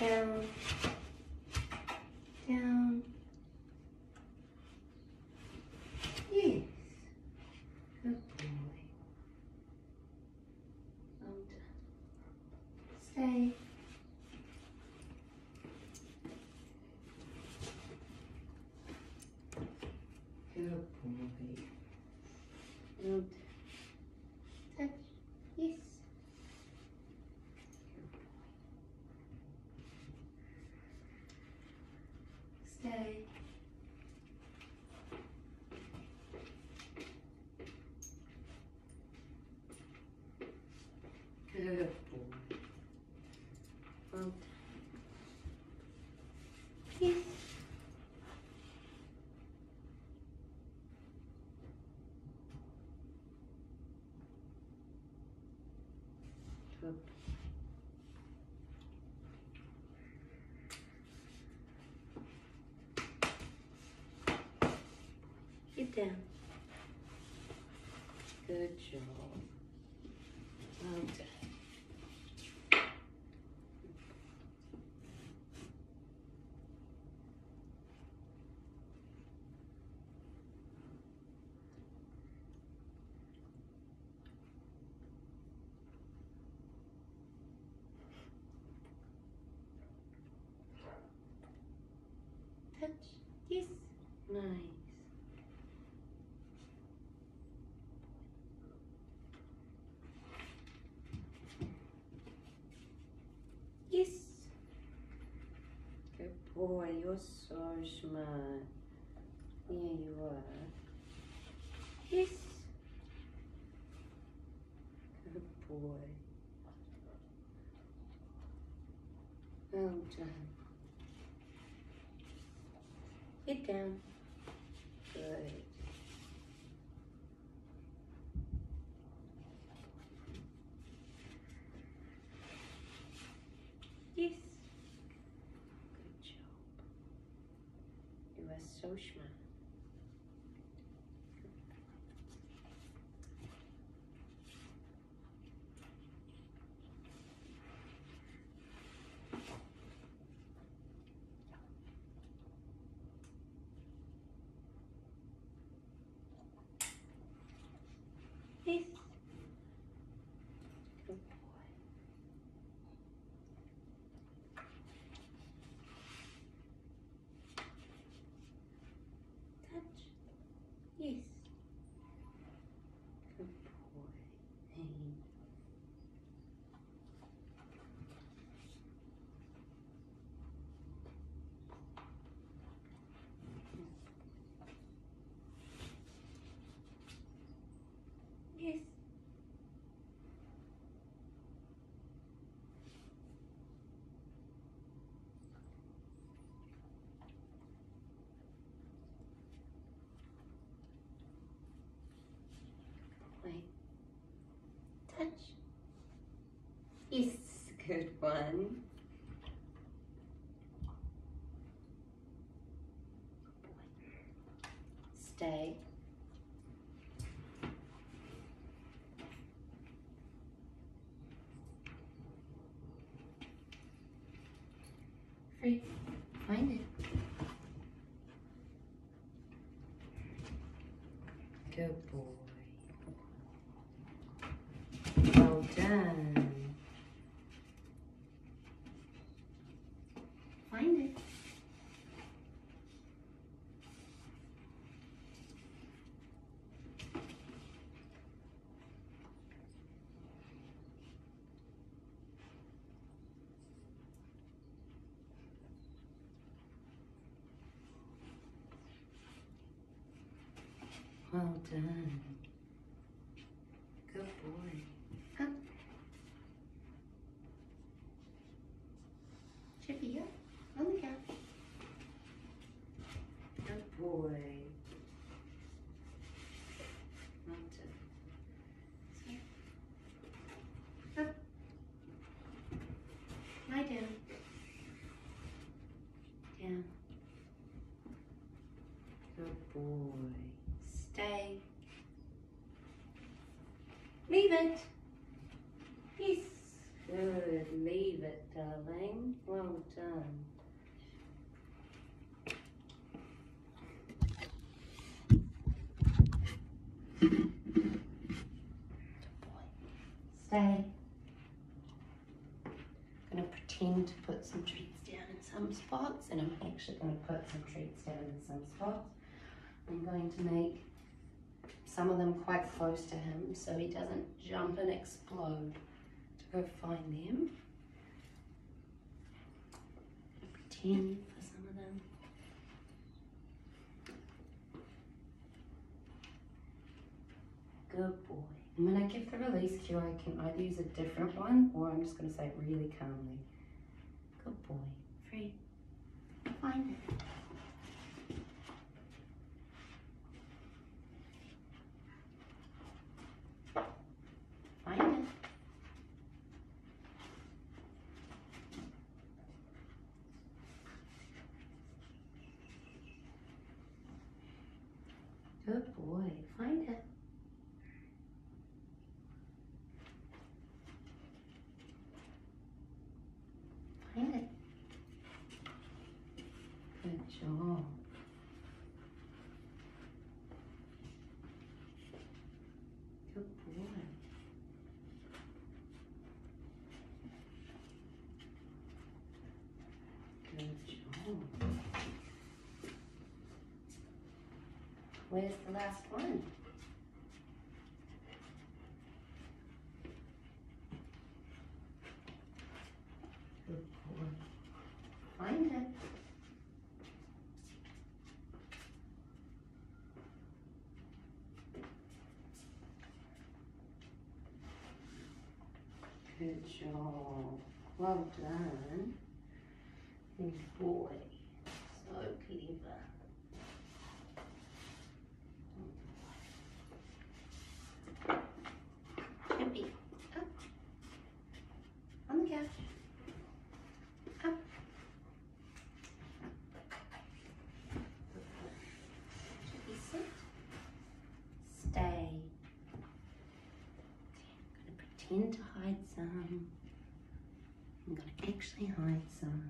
down, down. Yes. Good boy. Well done. Stay. Good boy. Well done. Touch. Yes. Stay. Good boy. Well done. Yes. Good. Get down. Good job. Well done. Touch. Yes. Nice. Yes. Good boy, you're so smart. Yeah, you are. Yes. Good boy. Well done. Get down. Good. Yes. Good job. You are so smart. Yes. Good boy. Touch. Yes. Good boy. Hey. Yes. Wait. Touch. Yes, good one. Stay. Free. Find it. Good boy. Well done. Find it. Well done. Good boy. Up. Chippy, up. On the couch. Good boy. Well done. Up. Lie down. Down. Good boy. Stay. Leave it. Yes. Good. Leave it, darling. Well done. Stay. I'm going to pretend to put some treats down in some spots, and I'm actually going to put some treats down in some spots. I'm going to make some of them quite close to him so he doesn't jump and explode to go find them. Pretend for some of them. Good boy. And when I give the release cue, I can either use a different one or I'm just going to say it really calmly. Good boy. Free. Find it. Find it. Good boy. Find it. Find it. Good job. Good boy. Good job. Where's the last one? Good boy. Find it. Good job. Well done. Good boy. So clever. Happy. Up. On the couch. Up. Chippy, sit. Stay. To hide some. I'm gonna actually hide some.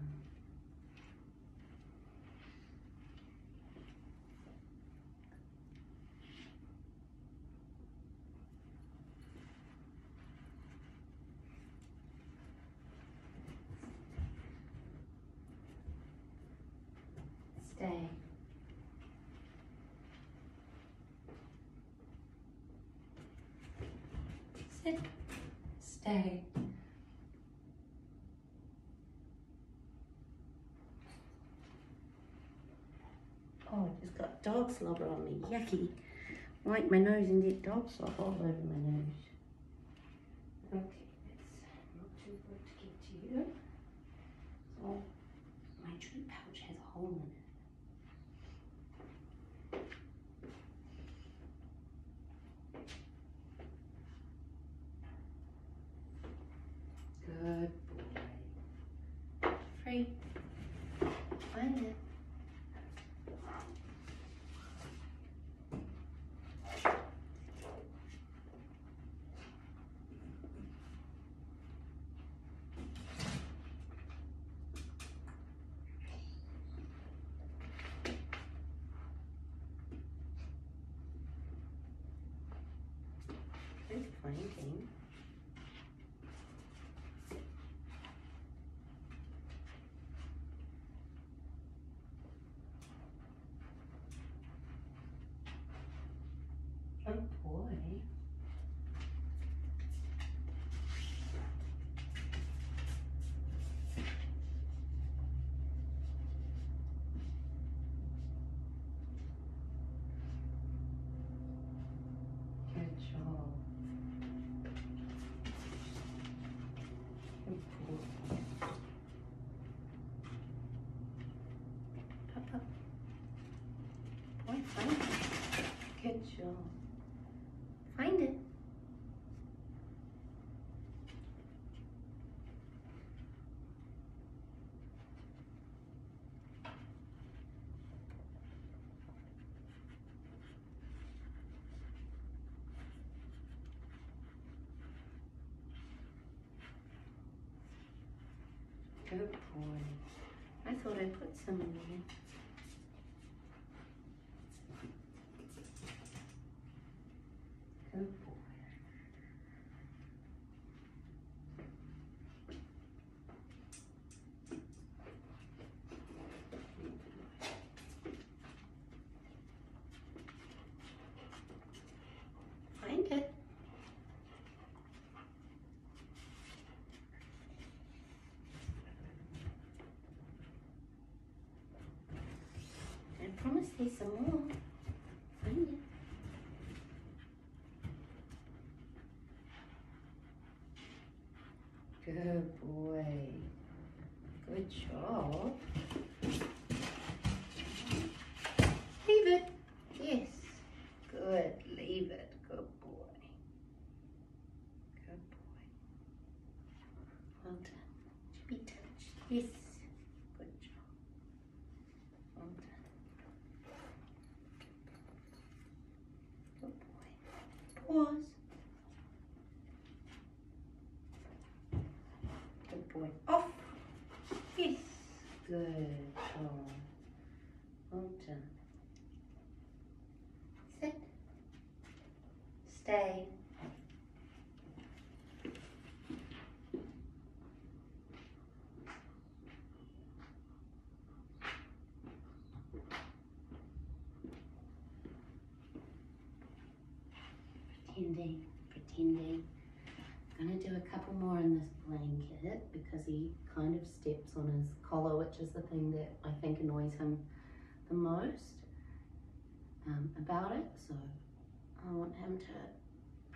Stay. Sit. Oh, I just got dog slobber on me. Yucky. Wipe my nose and get dog slobber all over my nose. Okay, that's not too good to get to you. So, my treat pouch has a hole in it. Good boy. Free. Find it. Good finding. Oh boy. Good job. Good boy. Up, up. Boy, find it. Good job. Find it. Good boy. I thought I'd put some in there. Good boy. Find it. I promise there's some more. Find it. Good boy. Good job. Leave it. Yes. Good. Leave it. Good boy. Good boy. Well done. Be touched. Yes. Good job. Well done. Good boy. Pause. Good boy. Off. Yes. Good job. Well done. Sit. Pretending, pretending. I'm gonna do a couple more in this blanket because he kind of steps on his collar, which is the thing that I think annoys him the most um, about it. So I want him to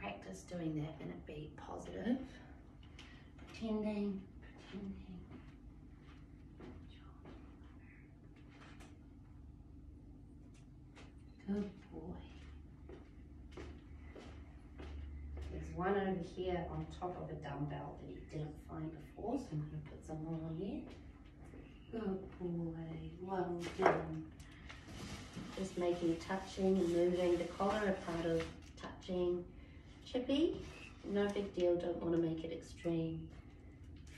practice doing that and it be positive. Pretending, pretending. Good boy. There's one over here on top of a dumbbell that he didn't find before, so I'm going to put some more on here. Good boy, well done. Just making touching and moving the collar a part of touching Chippy. No big deal, don't want to make it extreme.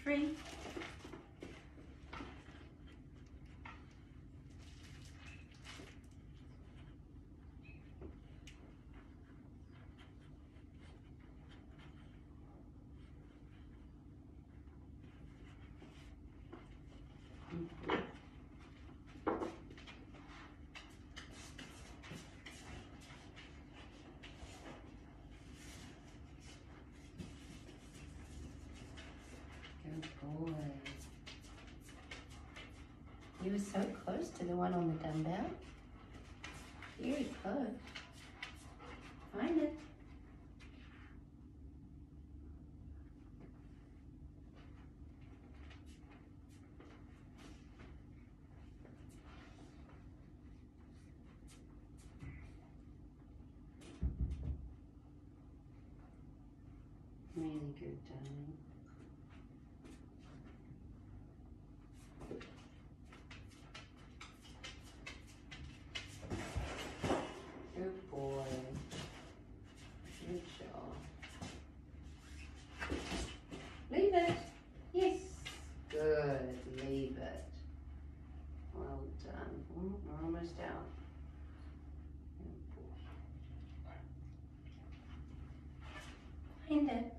Free. Boy. You were so close to the one on the dumbbell. Very close. Find it. Really good, darling. Good boy. Good job. Leave it. Yes. Good. Leave it. Well done. Mm, we're almost out. Good boy. Find it.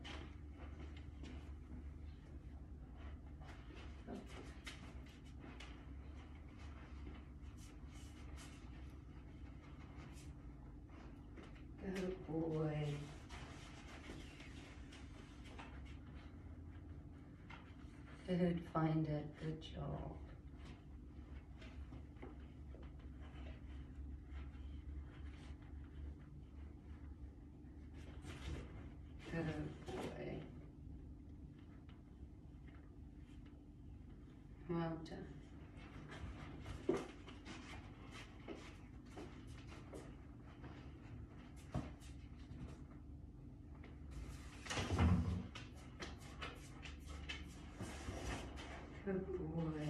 Good boy. Good, find it. Good job. Good boy. Well done. Good boy.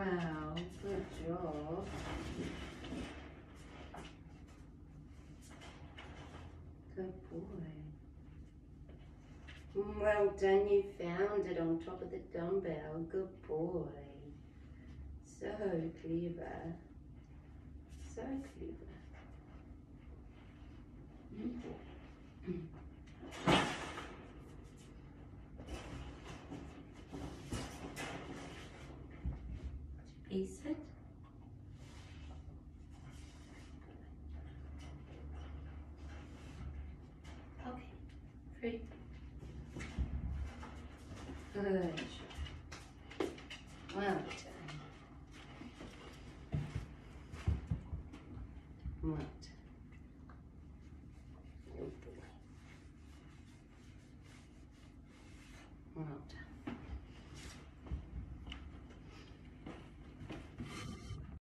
Wow, good job. Good boy. Mm, well done, you found it on top of the dumbbell. Good boy. So clever. So clever. Piece it. Okay. Free. Good. Well